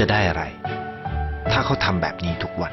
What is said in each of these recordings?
จะได้อะไร ถ้าเขาทำแบบนี้ทุกวัน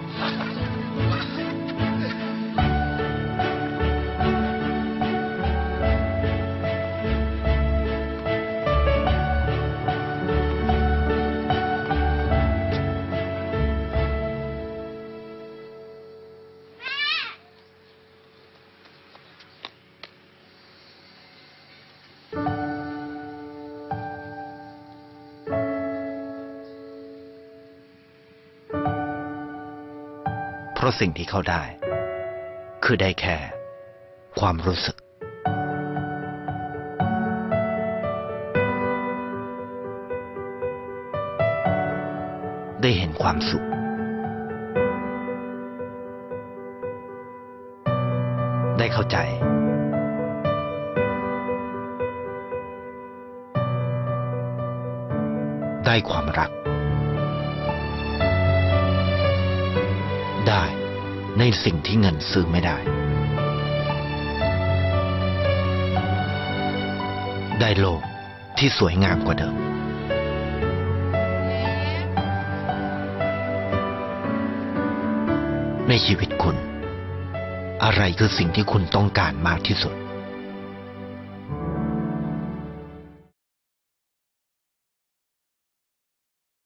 ราะสิ่งที่เขาได้ คือได้แค่ ความรู้สึก ได้เห็นความสุข ได้เข้าใจ ได้ความรัก ในสิ่งที่เงินซื้อไม่ได้ ได้โลกที่สวยงามกว่าเดิม ในชีวิตคุณ อะไรคือสิ่งที่คุณต้องการมากที่สุด